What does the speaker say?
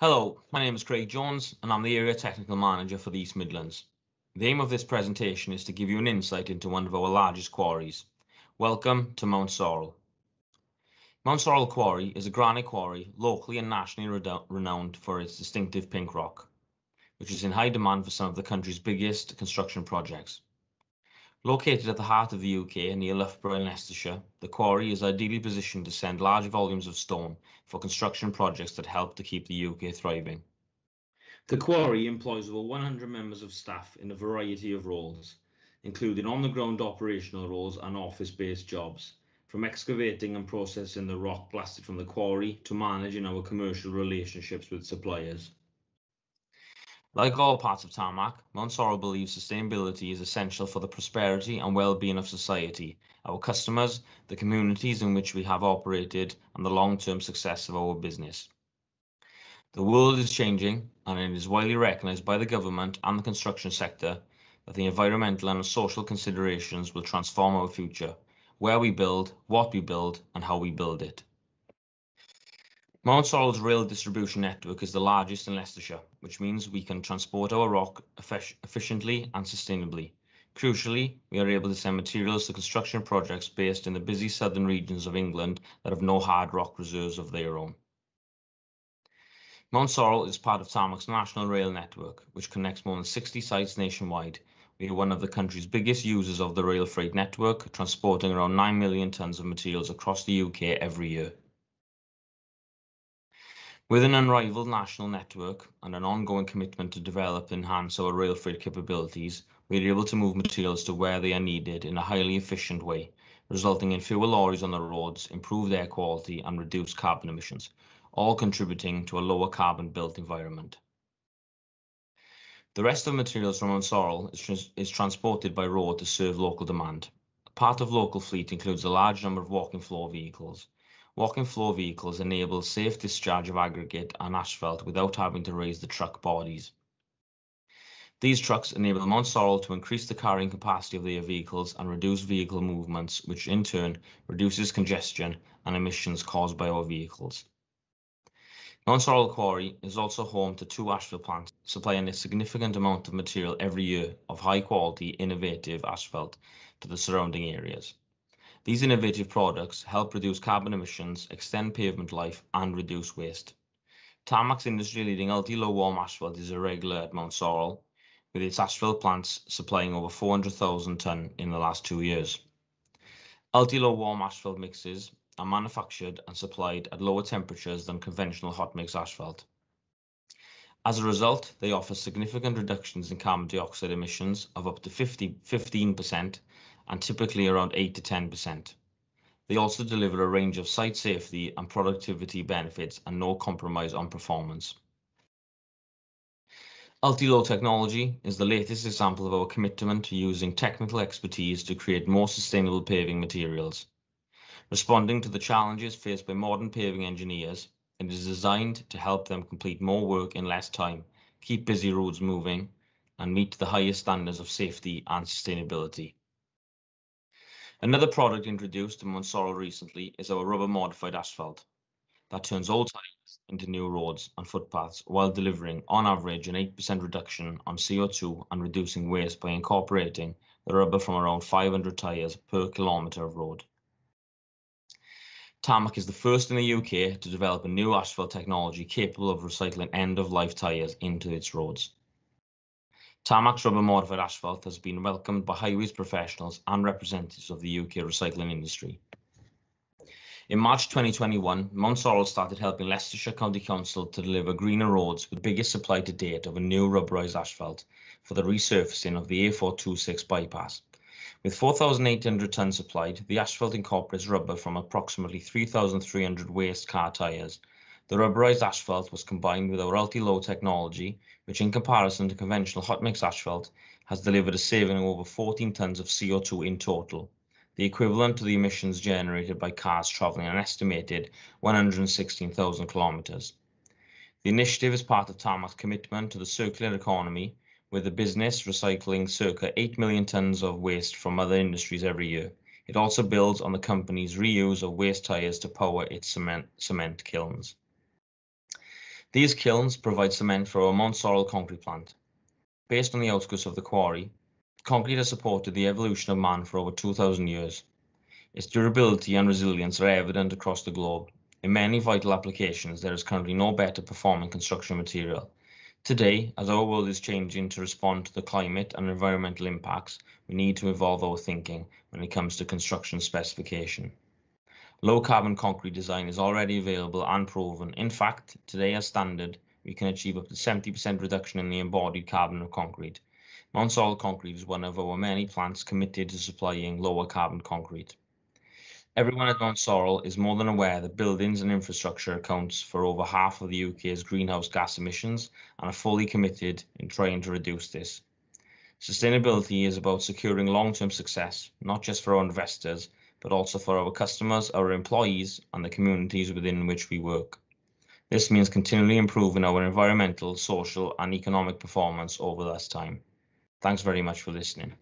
Hello, my name is Craig Jones and I'm the Area Technical Manager for the East Midlands. The aim of this presentation is to give you an insight into one of our largest quarries. Welcome to Mountsorrel. Mount Sorrel Quarry is a granite quarry locally and nationally renowned for its distinctive pink rock, which is in high demand for some of the country's biggest construction projects. Located at the heart of the UK near Loughborough in Leicestershire, the quarry is ideally positioned to send large volumes of stone for construction projects that help to keep the UK thriving. The quarry employs over 100 members of staff in a variety of roles, including on-the-ground operational roles and office-based jobs, from excavating and processing the rock blasted from the quarry to managing our commercial relationships with suppliers. Like all parts of Tarmac, Mountsorrel believes sustainability is essential for the prosperity and well-being of society, our customers, the communities in which we have operated, and the long-term success of our business. The world is changing, and it is widely recognized by the government and the construction sector that the environmental and social considerations will transform our future, where we build, what we build, and how we build it. Mount rail distribution network is the largest in Leicestershire, which means we can transport our rock efficiently and sustainably. Crucially, we are able to send materials to construction projects based in the busy southern regions of England that have no hard rock reserves of their own. Mount is part of Tarmac's national rail network, which connects more than 60 sites nationwide. We are one of the country's biggest users of the rail freight network, transporting around 9 million tonnes of materials across the UK every year. With an unrivaled national network and an ongoing commitment to develop and enhance our rail freight capabilities, we are able to move materials to where they are needed in a highly efficient way, resulting in fewer lorries on the roads, improved air quality, and reduced carbon emissions, all contributing to a lower carbon built environment. The rest of materials from Mountsorrel is transported by road to serve local demand. Part of local fleet includes a large number of walking floor vehicles. Walking floor vehicles enable safe discharge of aggregate and asphalt without having to raise the truck bodies. These trucks enable Mountsorrel to increase the carrying capacity of their vehicles and reduce vehicle movements, which in turn reduces congestion and emissions caused by our vehicles. Mountsorrel Quarry is also home to two asphalt plants, supplying a significant amount of material every year of high quality, innovative asphalt to the surrounding areas. These innovative products help reduce carbon emissions, extend pavement life, and reduce waste. Tarmac's industry-leading ultra-low warm asphalt is a regular at Mountsorrel, with its asphalt plants supplying over 400,000 tonne in the last two years. Ultra-low warm asphalt mixes are manufactured and supplied at lower temperatures than conventional hot mix asphalt. As a result, they offer significant reductions in carbon dioxide emissions of up to 15% and typically around 8%-10%. They also deliver a range of site safety and productivity benefits and no compromise on performance. Ultra-Low technology is the latest example of our commitment to using technical expertise to create more sustainable paving materials. Responding to the challenges faced by modern paving engineers, it is designed to help them complete more work in less time, keep busy roads moving, and meet the highest standards of safety and sustainability. Another product introduced Mountsorrel recently is our rubber modified asphalt that turns old tyres into new roads and footpaths while delivering, on average, an 8% reduction on CO2 and reducing waste by incorporating the rubber from around 500 tyres per kilometre of road. Tarmac is the first in the UK to develop a new asphalt technology capable of recycling end-of-life tyres into its roads. Tarmac's rubber modified asphalt has been welcomed by highways professionals and representatives of the UK recycling industry. In March 2021, Mountsorrel started helping Leicestershire County Council to deliver greener roads with the biggest supply to date of a new rubberized asphalt for the resurfacing of the A426 bypass. With 4,800 tonnes supplied, the asphalt incorporates rubber from approximately 3,300 waste car tyres. The rubberized asphalt was combined with our ultra-low technology, which in comparison to conventional hot mix asphalt, has delivered a saving of over 14 tonnes of CO2 in total, the equivalent to the emissions generated by cars travelling an estimated 116,000 kilometres. The initiative is part of Tarmac's commitment to the circular economy, with the business recycling circa 8 million tonnes of waste from other industries every year. It also builds on the company's reuse of waste tyres to power its cement kilns. These kilns provide cement for our Mountsorrel concrete plant. Based on the outskirts of the quarry, concrete has supported the evolution of man for over 2,000 years. Its durability and resilience are evident across the globe. In many vital applications, there is currently no better performing construction material. Today, as our world is changing to respond to the climate and environmental impacts, we need to evolve our thinking when it comes to construction specification. Low carbon concrete design is already available and proven. In fact, today as standard, we can achieve up to 70% reduction in the embodied carbon of concrete. Mount Concrete is one of our many plants committed to supplying lower carbon concrete. Everyone at Mount is more than aware that buildings and infrastructure accounts for over half of the UK's greenhouse gas emissions and are fully committed in trying to reduce this. Sustainability is about securing long-term success, not just for our investors, but also for our customers, our employees, and the communities within which we work. This means continually improving our environmental, social, and economic performance over this time. Thanks very much for listening.